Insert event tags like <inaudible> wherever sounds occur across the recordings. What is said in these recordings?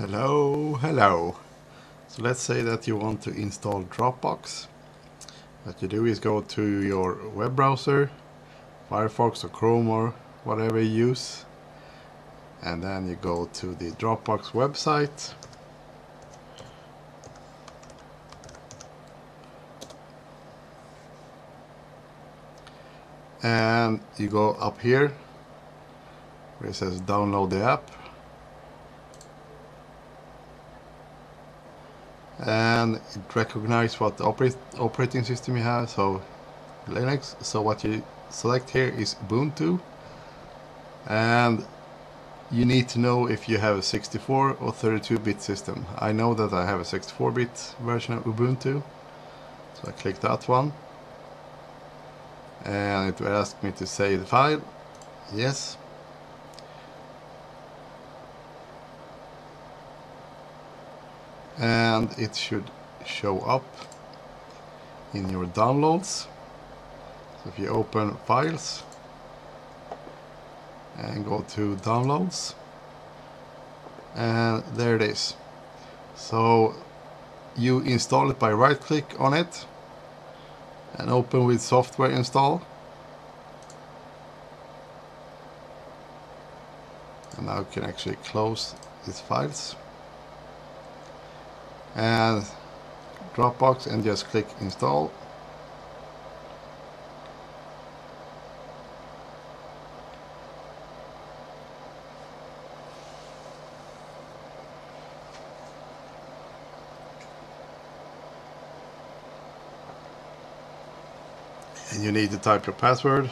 Hello, hello. So let's say that you want to install Dropbox. What you do is go to your web browser, Firefox or Chrome or whatever you use. And then you go to the Dropbox website. And you go up here where it says download the app. And it recognizes what operate, operating system you have. So Linux so what you select here is Ubuntu. And you need to know if you have a 64 or 32-bit system. I know that I have a 64-bit version of Ubuntu so I click that one. And it will ask me to save the file. Yes and it should show up in your downloads. So if you open files and go to downloads and there it is. So you install it by right click on it and open with software install. And now you can actually close these files and Dropbox and just click install. And you need to type your password.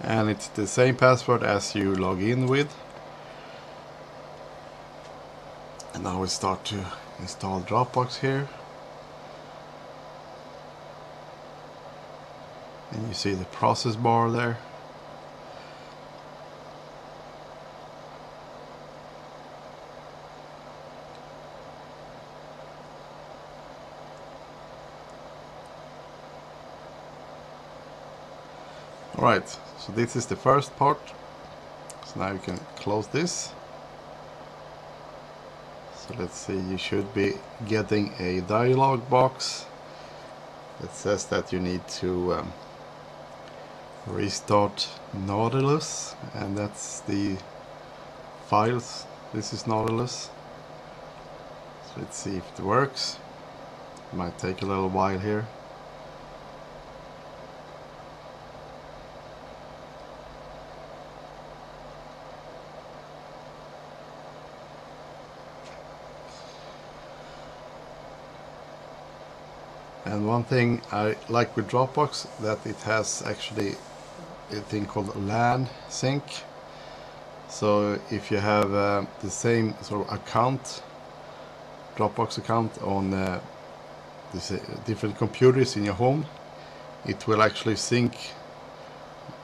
And it's the same password as you log in with and now we start to install Dropbox here and you see the process bar there Alright, so this is the first part. So now you can close this. So let's see, you should be getting a dialog box that says that you need to um, restart Nautilus and that's the files. This is Nautilus. So let's see if it works. It might take a little while here. And one thing I like with Dropbox that it has actually a thing called LAN sync. So if you have uh, the same sort of account, Dropbox account on uh, uh, different computers in your home, it will actually sync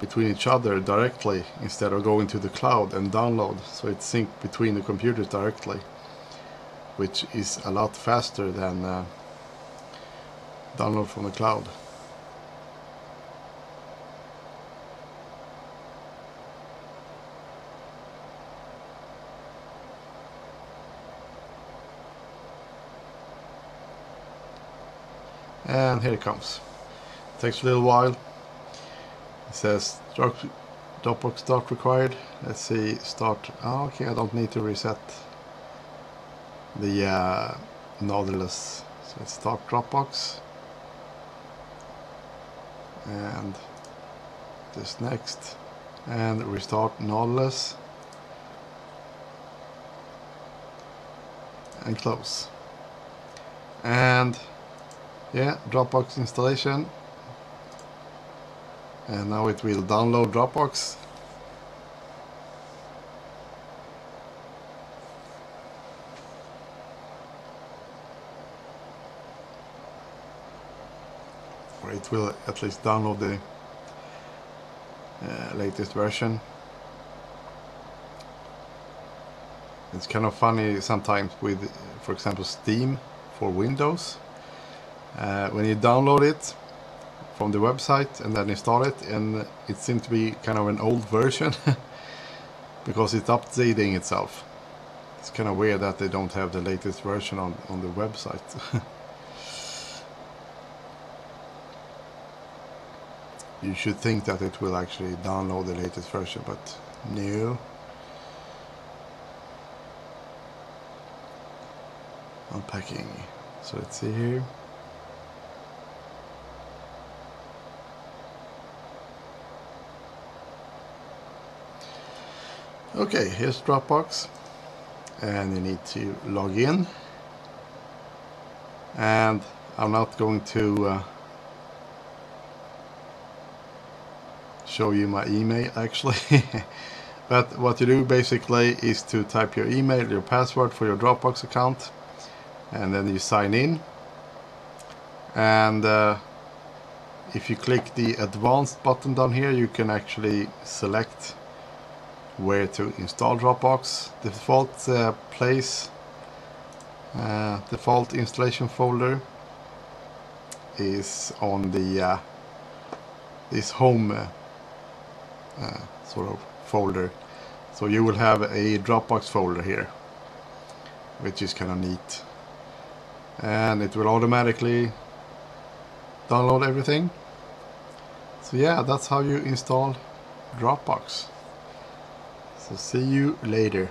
between each other directly instead of going to the cloud and download. So it sync between the computers directly, which is a lot faster than uh, download from the cloud. And here it comes. It takes a little while. It says Dropbox start required. Let's see, start. Oh, okay, I don't need to reset the uh, Nautilus. So let's start Dropbox and this next. And restart Nautilus. And close. And yeah Dropbox installation. And now it will download Dropbox it will at least download the uh, latest version. It's kind of funny sometimes with, for example, Steam for Windows. Uh, when you download it from the website and then install it, and it seems to be kind of an old version. <laughs> because it's updating itself. It's kind of weird that they don't have the latest version on, on the website. <laughs> you should think that it will actually download the latest version, but no. Unpacking. So let's see here. Okay, here's Dropbox and you need to log in and I'm not going to uh, show you my email actually. <laughs> But what you do basically is to type your email your password for your Dropbox account and then you sign in. And uh, if you click the advanced button down here you can actually select where to install Dropbox. The default uh, place uh, default installation folder is on the uh, this home uh, Uh, sort of folder. So you will have a Dropbox folder here which is kind of neat. And it will automatically download everything. So yeah that's how you install Dropbox. So see you later